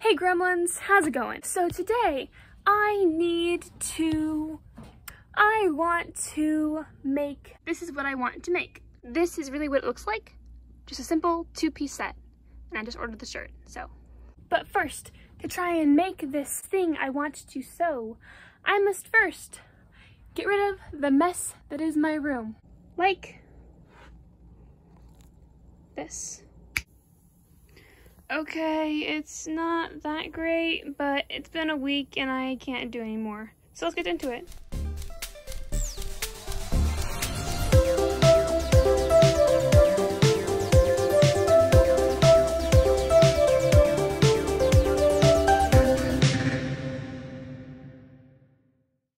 Hey gremlins, how's it going? So today I need to, I want to make, this is what I want to make. This is really what it looks like. Just a simple two-piece set. And I just ordered the shirt, so. But first, to try and make this thing I want to sew, I must first get rid of the mess that is my room. Like this. Okay, it's not that great, but it's been a week and I can't do anymore. So let's get into it.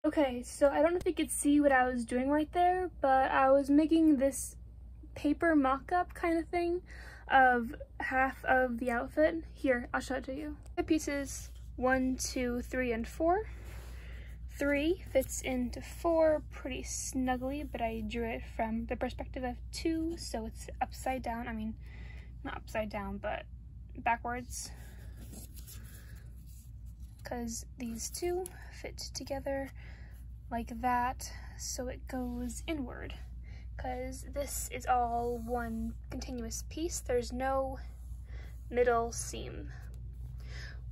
Okay, so I don't know if you could see what I was doing right there, but I was making this paper mock-up kind of thing of half of the outfit. Here, I'll show it to you. The pieces one, two, three, and four. Three fits into four pretty snugly, but I drew it from the perspective of two, so it's upside down. I mean, not upside down, but backwards. Because these two fit together like that, so it goes inward because this is all one continuous piece. There's no middle seam,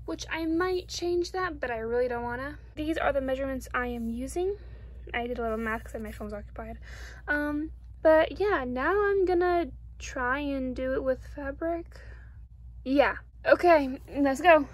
which I might change that, but I really don't wanna. These are the measurements I am using. I did a little math because my phone was occupied. Um, but yeah, now I'm gonna try and do it with fabric. Yeah, okay, let's go.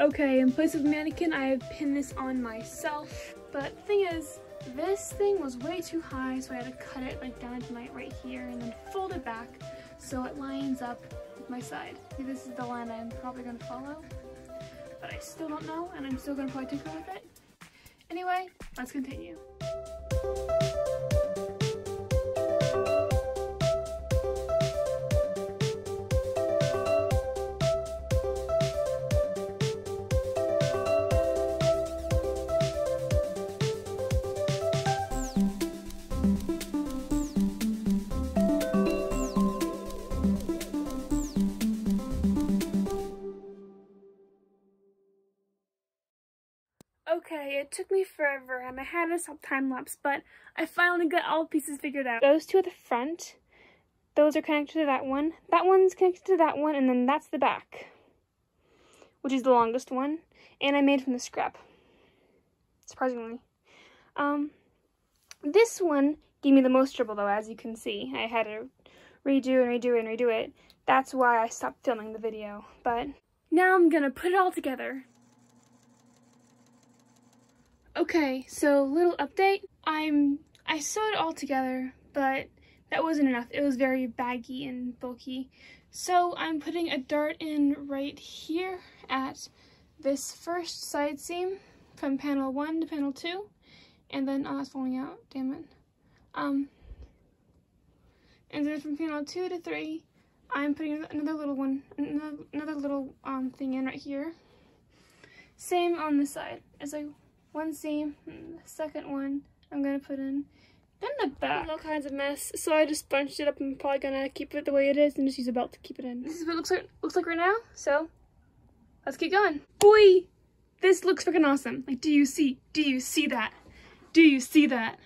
Okay, in place of mannequin, I have pinned this on myself. But the thing is, this thing was way too high, so I had to cut it like down to my right here and then fold it back so it lines up with my side. See, this is the line I'm probably gonna follow, but I still don't know, and I'm still gonna probably tinker with it. Anyway, let's continue. It took me forever and I had to stop time lapse, but I finally got all the pieces figured out. Those two at the front, those are connected to that one. That one's connected to that one, and then that's the back, which is the longest one, and I made from the scrap, surprisingly. Um, this one gave me the most trouble though, as you can see. I had to redo and redo and redo it. That's why I stopped filming the video, but now I'm gonna put it all together. Okay, so little update. I'm I sewed it all together, but that wasn't enough. It was very baggy and bulky. So I'm putting a dart in right here at this first side seam from panel one to panel two. And then, oh, it's falling out, damn it. Um, and then from panel two to three, I'm putting another little one, another, another little um, thing in right here. Same on this side as I one seam, the second one I'm gonna put in. Then the back. All kinds of mess, so I just bunched it up. I'm probably gonna keep it the way it is and just use a belt to keep it in. This is what it looks like looks like right now. So let's keep going. Boy, this looks freaking awesome. Like, do you see? Do you see that? Do you see that?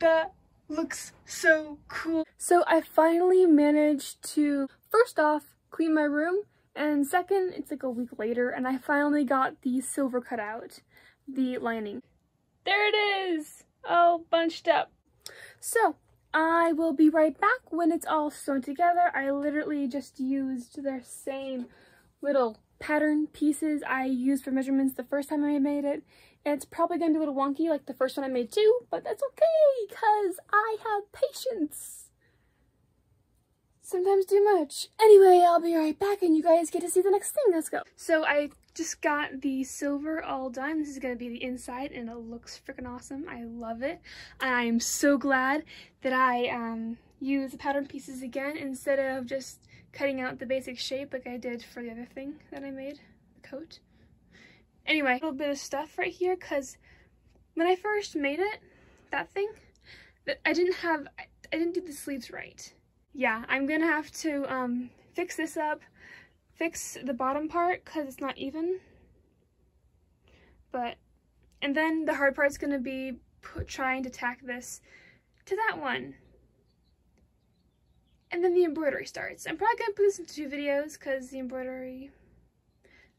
That looks so cool. So I finally managed to, first off, clean my room and second, it's like a week later and I finally got the silver cut out, the lining. There it is! All bunched up. So, I will be right back when it's all sewn together. I literally just used their same little pattern pieces I used for measurements the first time I made it. And it's probably going to be a little wonky like the first one I made too, but that's okay because I have patience. Sometimes too much. Anyway, I'll be right back and you guys get to see the next thing. Let's go. So I just got the silver all done. This is going to be the inside and it looks freaking awesome. I love it. I'm so glad that I um, used the pattern pieces again instead of just cutting out the basic shape like I did for the other thing that I made, the coat. Anyway, a little bit of stuff right here because when I first made it, that thing, that I didn't have, I didn't do the sleeves right yeah, I'm gonna have to um, fix this up, fix the bottom part because it's not even. But, and then the hard part's gonna be put, trying to tack this to that one. And then the embroidery starts. I'm probably gonna put this into two videos because the embroidery,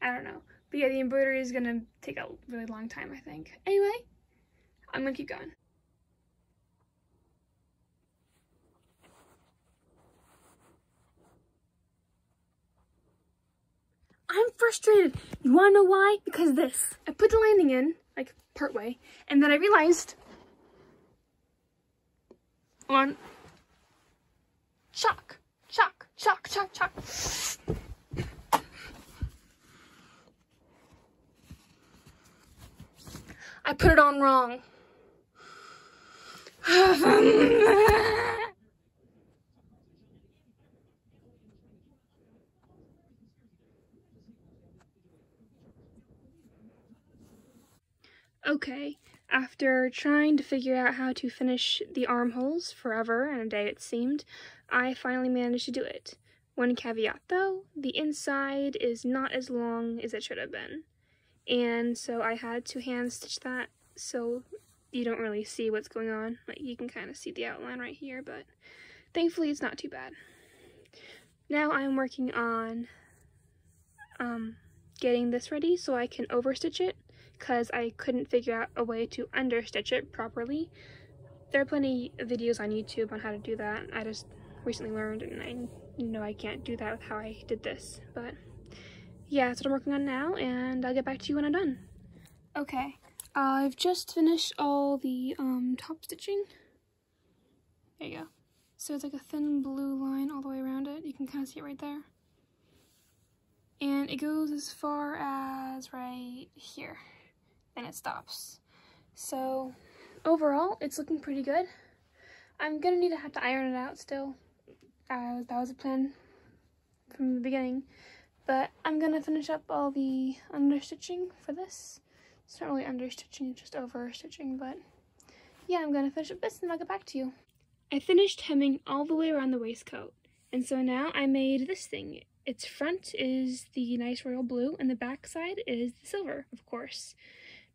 I don't know. But yeah, the embroidery is gonna take a really long time, I think. Anyway, I'm gonna keep going. I'm frustrated. You wanna know why? Because this. I put the landing in, like, part way, and then I realized on chalk, chalk, chalk, chalk, chalk. I put it on wrong. Okay, after trying to figure out how to finish the armholes forever and a day it seemed, I finally managed to do it. One caveat though, the inside is not as long as it should have been. And so I had to hand stitch that so you don't really see what's going on. Like you can kind of see the outline right here, but thankfully it's not too bad. Now I'm working on um, getting this ready so I can overstitch it because I couldn't figure out a way to understitch it properly. There are plenty of videos on YouTube on how to do that. I just recently learned and I know I can't do that with how I did this. But yeah, that's what I'm working on now and I'll get back to you when I'm done. Okay, I've just finished all the um, top stitching. There you go. So it's like a thin blue line all the way around it. You can kind of see it right there. And it goes as far as right here and it stops. So overall, it's looking pretty good. I'm gonna need to have to iron it out still. Uh, that was a plan from the beginning. But I'm gonna finish up all the understitching for this. It's not really understitching, it's just overstitching, but yeah, I'm gonna finish up this and I'll get back to you. I finished hemming all the way around the waistcoat, and so now I made this thing. Its front is the nice royal blue, and the back side is the silver, of course.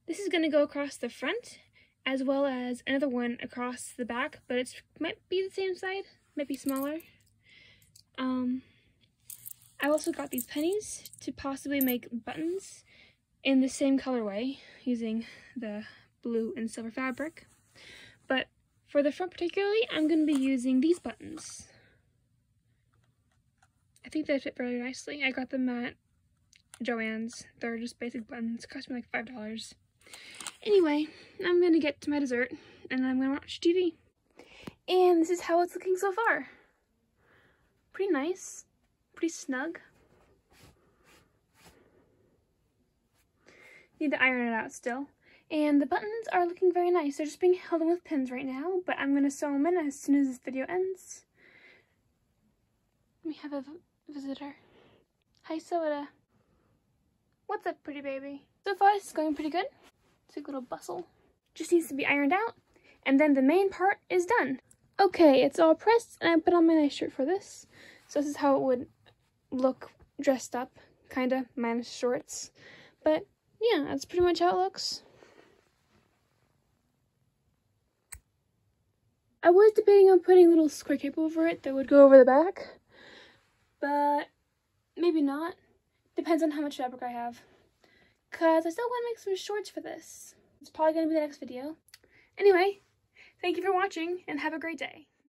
This is going to go across the front as well as another one across the back, but it might be the same side, might be smaller. Um, I also got these pennies to possibly make buttons in the same colorway using the blue and silver fabric. But for the front particularly, I'm going to be using these buttons. I think they fit really nicely. I got them at Joann's. They're just basic buttons. Cost me like $5. Anyway, I'm gonna get to my dessert and I'm gonna watch TV. And this is how it's looking so far. Pretty nice, pretty snug. Need to iron it out still. And the buttons are looking very nice. They're just being held in with pins right now, but I'm gonna sew them in as soon as this video ends. We have a visitor. Hi, Soda. What's up, pretty baby? So far, it's going pretty good. It's a little bustle. Just needs to be ironed out, and then the main part is done. Okay, it's all pressed, and I put on my nice shirt for this. So this is how it would look dressed up, kinda, minus shorts. But yeah, that's pretty much how it looks. I was debating on putting a little square cape over it that would go over the back, but maybe not. Depends on how much fabric I have because I still want to make some shorts for this. It's probably going to be the next video. Anyway, thank you for watching and have a great day.